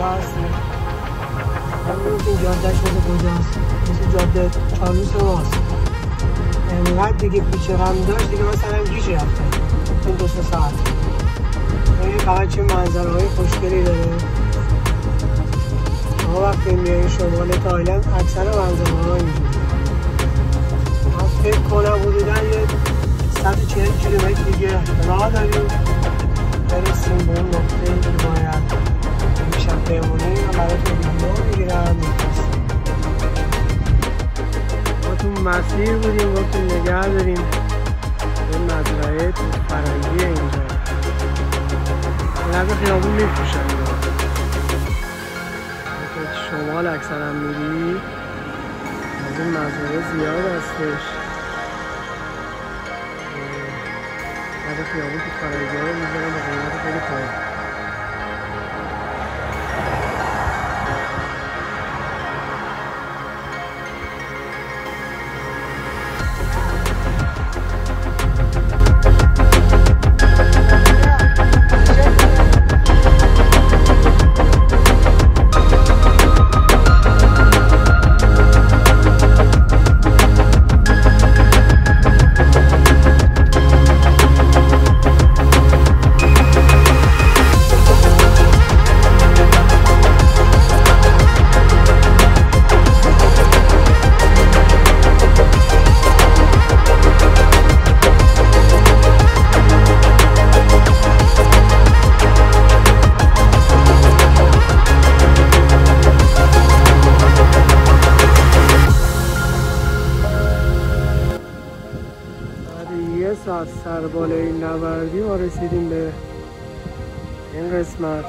هستیم همین که جاده شده کجاست مثل جاده چالوس ماست انقدر دیگه هم داشت دیگه مثلا گیش رفته این دو ساعت. این فقط چه خوشگلی داره ما وقتی میاییم شمال تایلند اکثر منظره ها اینجوری من فکر کنم حدودا یه 140 کیلومتر دیگه راه داریم برسیم به اون نقطه که باید بمونیم و براتون ویدیو می‌گیرم ما تو مسیر بودیم گفتیم نگه داریم. به مزرعه فرنگی اینجا. لب خیابون میفروشن. شمال اکثرا میری. از این مزرعه زیاد هستش. لب خیابون که فرنگی ها رو می‌زنن به قیمت خیلی ساعت سرباله نوردی ما رسیدیم به این قسمت.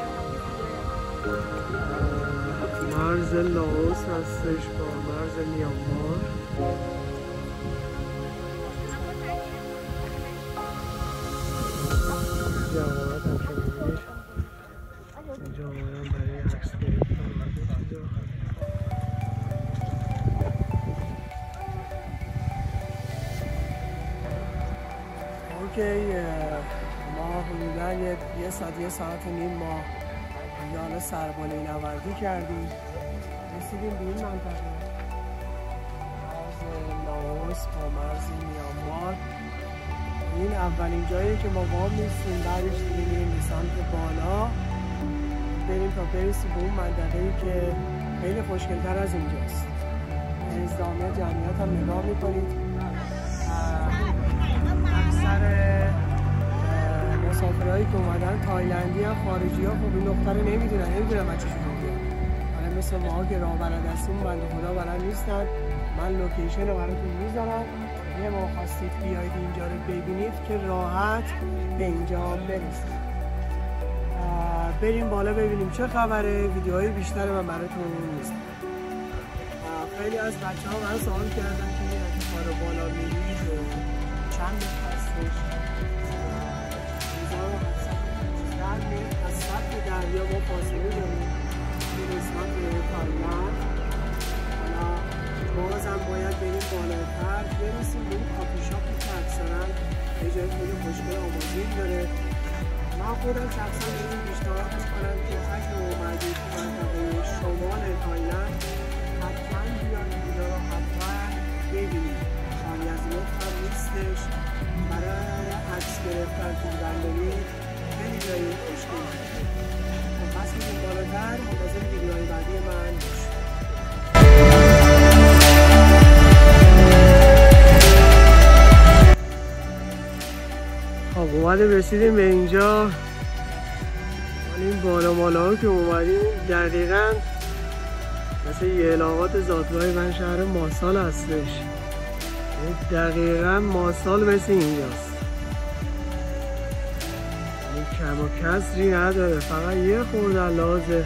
مرز لاوس هستش با مرز میانمار. ما حدودا یه, ساعت یه ساعت و نیم ما یالا سرباله نوردی کردیم. رسیدیم به این منطقه. مرز لاوس با مرز میانمار. این اولین جایی که ما وام نیستیم بعدش دیگه میریم به سمت بالا. بریم تا برسیم به اون منطقه ای که خیلی خوشگلتر از اینجاست. نظامی جمعیت هم نگاه می‌کنید. مسافرهایی که اومدن تایلندی هم خارجی ها خب این نقطه رو نمی‌دونن نمی‌دونن بچه شما حالا مثل ما که راه بلد هستیم بنده خدا بلد نیستن. من location رو براتون می‌ذارم. یه ما خواستید بیاید اینجا رو ببینید که راحت به اینجا برسید بریم بالا ببینیم چه خبره. ویدیوهای بیشتر من براتون نیست. خیلی از بچه ها من سوال کردن که کار بالا میرید چند هستش؟ از سطح دریا با فاصله داریم. این قسمت تایلند. حالا باز هم باید بریم بالاتر. برسیم به اون کافی شاپی که اکثرا یه جای خیلی خوشگل آمازون داره. من خودم شخصا این پیشنهاد می‌کنم که اگه اومدید تو منطقه شمال تایلند حتما بیاید اینجا رو حتما ببینید خالی از لطف هم نیستش. برای عکس گرفتن تو خیلی جایی خوشگل خب پس میریم بالاتر منتظر ویدیوهای بعدی من باش خب اومدیم رسیدیم به اینجا. این بالا مالا ها که اومدیم دقیقا مثل یه علاقات زادگاه من شهر ماسال هستش. دقیقا ماسال مثل اینجاست. و کسری نداره. فقط یه خورده لحاظ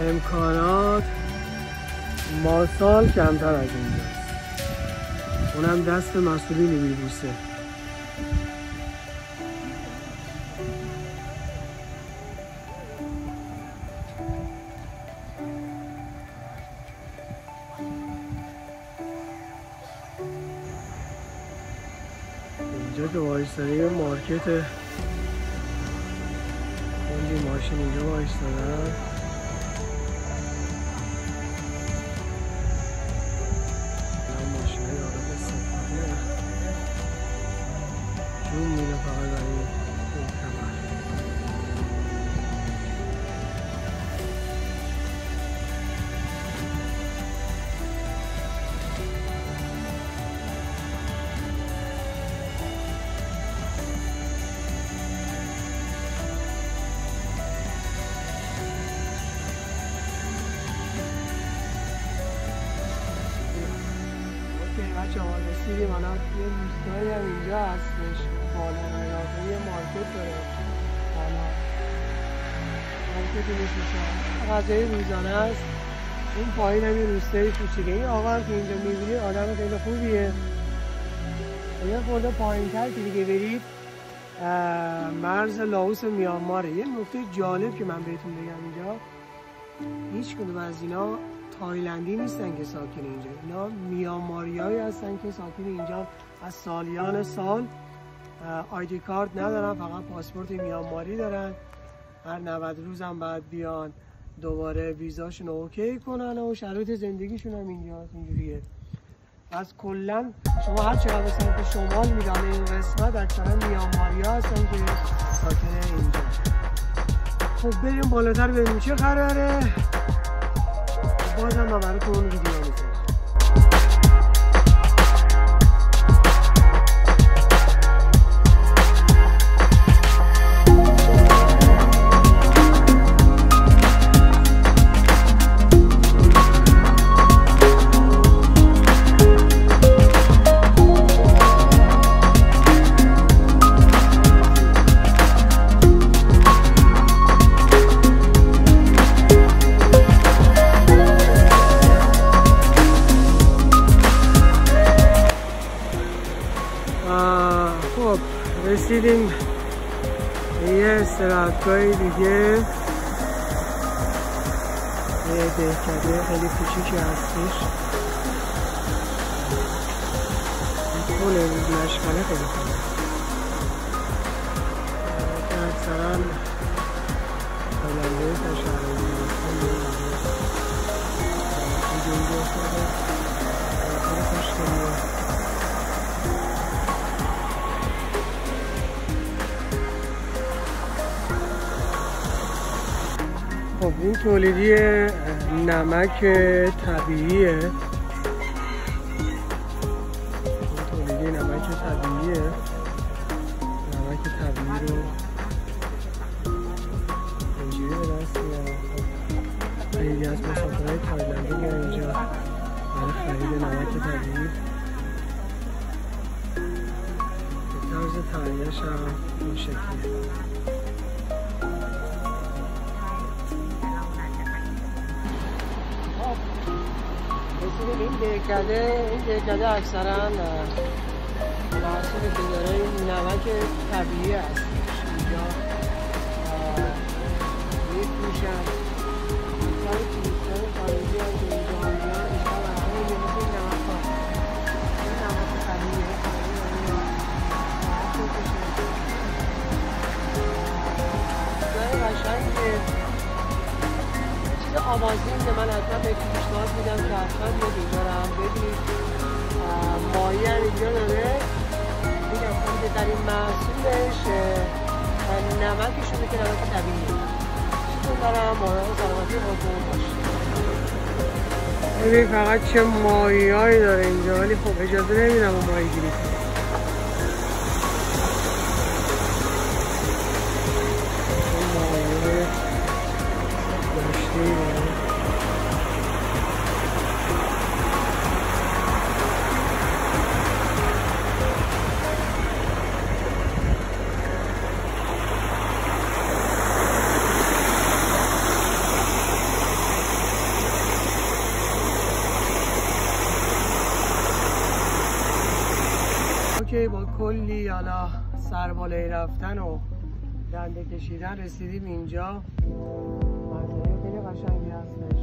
امکانات ماسال کمتر از اینجاست. اونم دست مسئولینی میبوسه. اینجا که وایستانی مارکت ماشین اینجا وایستادن ماشین های آراد سفاره جون میره فقط این رسیدیم الان یه روستایی هم اینجا هستش. بالا نیازه یه مارکت داره. بالا. مارکت میشه غذای روزانه است این پایین هم یه روستایی کوچیکه. این آقا هم که اینجا می‌بینید آدم خیلی خوبیه. یه خورده پایین تر که دیگه برید مرز لاوس و میانماره. یه نکته جالب که من بهتون بگم اینجا. هیچ کدوم از اینا تایلندی نیستن که ساکن اینجا. اینا میانماریایی هستن که ساکن اینجا. از سالیان سال ID card ندارن فقط پاسپورت میانماری دارن. هر 90 روز هم بعد بیان دوباره ویزاشون OK کنن و شرایط زندگیشون هم اینجا اینجوریه. از کلا شما هر چقدر به سمت شمال میاین این قسمت اکثرا میانماری هستن که ساکن اینجا. خب بریم بالاتر ببینیم چه قراره. بازم من براتون اون ویدیو استراحتگاه دیگه. یه دهکده خیلی کوچیکی هستش. پول مشغله خیلی خوبه. اکثرا اینجا این تولیدی نمک طبیعیه. دهکده این دهکده اکثرا محصولی که داره این نمک طبیعی هست ببین فقط چه ماهی داره اینجا ولی خب اجازه نمیدم اون ماهی گیری کلی حالا سربالایی رفتن و دنده کشیدن رسیدیم اینجا. منظره خیلی قشنگی هستش.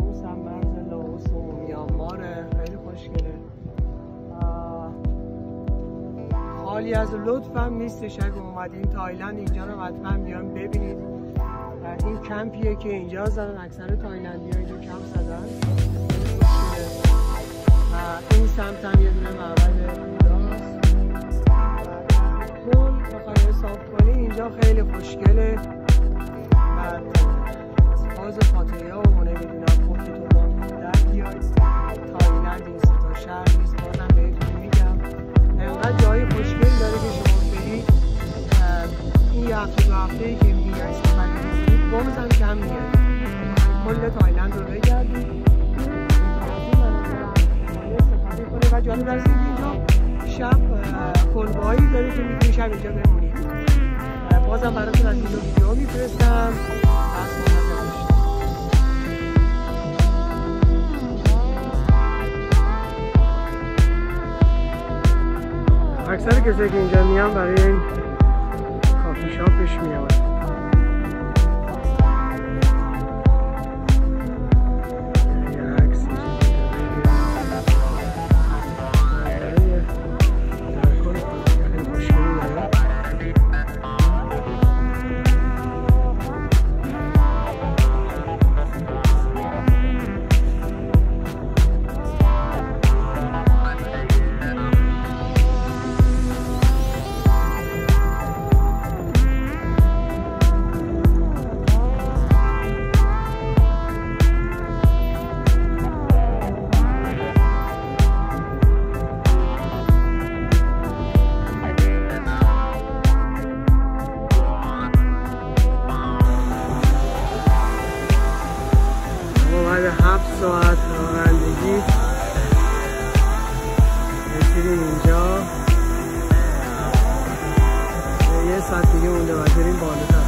موس هم مرز لاوس و میانماره. خیلی خوشگله. آه، حالی از لطفم نیستش. اگه اومدین تایلند اینجا رو حتما بیان ببینید. این کمپیه که اینجا زدن اکثر تایلندی ها اینجا کمپ زدن. خوشگله بعد از فاز فاتحه ها و نمی‌دونم خودت تو با در بیاید تایلند این ستا شهر نیست بازم بهتون میگم. انقدر جایی خوشگل داره که شما برید این یه هفته دو هفته ای که میای سفر می‌کنید بامزم کم میاد کل تایلند رو بگردید و جالب است اینجا شب کلبایی داره که می‌تونی شب اینجا بمونید بازم براتون از اینجا ویدیو میفرستم. اکثر کسایی که اینجا میان برای این کافی شاپش میان. هفت ساعت رانندگی. رسیدیم اینجا. یه ساعت دیگه مونده و بریم بالاتر.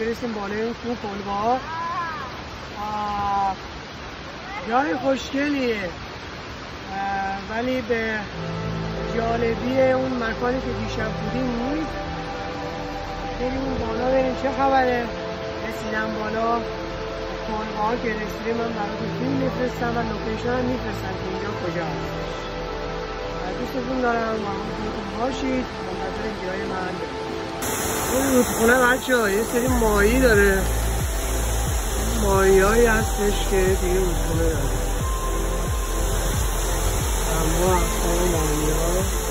برسیم بالای اون کوه کلبا جای خوشگلیه ولی به جالبی اون مکانی که دیشب بودیم نیست بریم اون بالا بریم. چه خبره؟ رسیدم بالا. کلبا ها که رسیدیم من براتون فیلم میفرستم و لوکیشن هم میفرستم که اینجا کجا هست دوستتون دارم. همون باشید. منتظر ویدیوهای من. این رودخونه بچه ها یه سری مایی داره. مایی هایی هستش که دیگه رودخونه داره اما اصلا مایی ها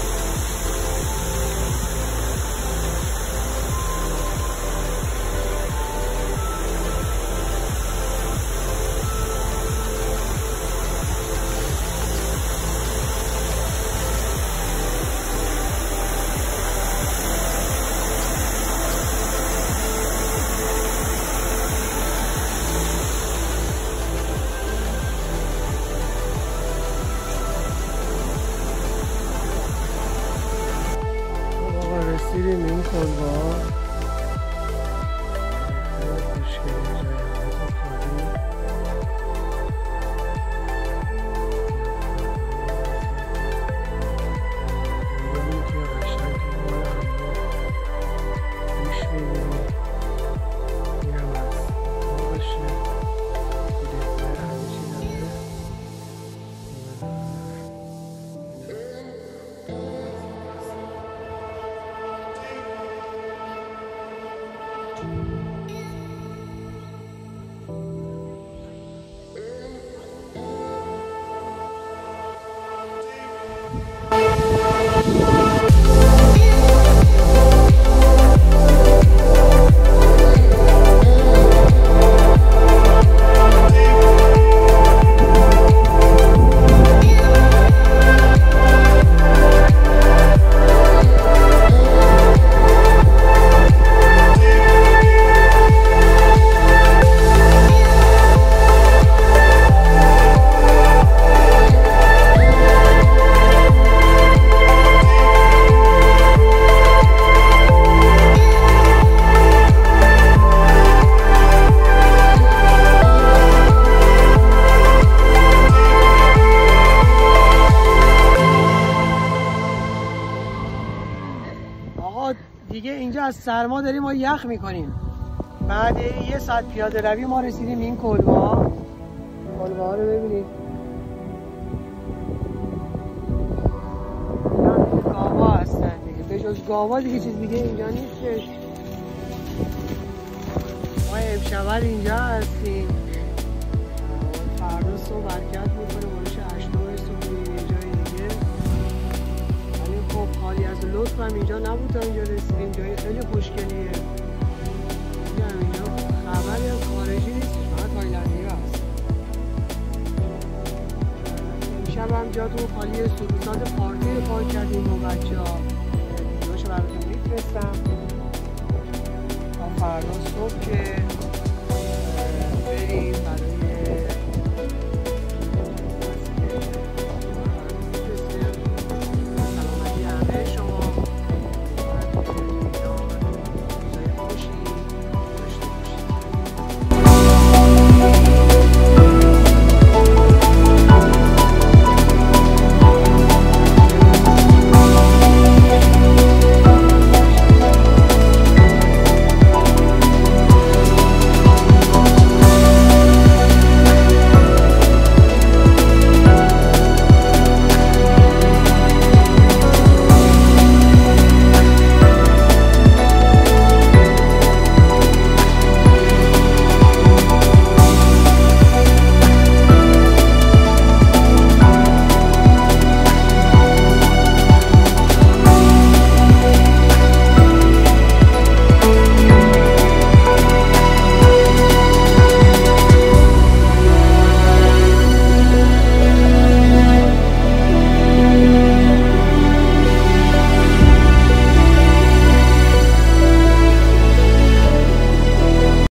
سرما داریم ما یخ می‌کنیم. بعد یه ساعت پیاده روی ما رسیدیم این کلبه کلبه ها رو ببینید گاوا هستن دیگه. به جز گاوا دیگه چیز دیگه اینجا نیستش. ما امشبر اینجا هستیم. فردا صبح حرکت می‌کنه اشتای بودم اینجا نبود اینجا رسیدیم جای خیلی خوشگلیه. اینجا خبری از خارجی نیستش فقط تایلندی هست. شب هم خالی سروسات پارکی رو پاک کردیم با بچه ها ویدیوش براتون میفرستم. تا فردا صبح که بریم برای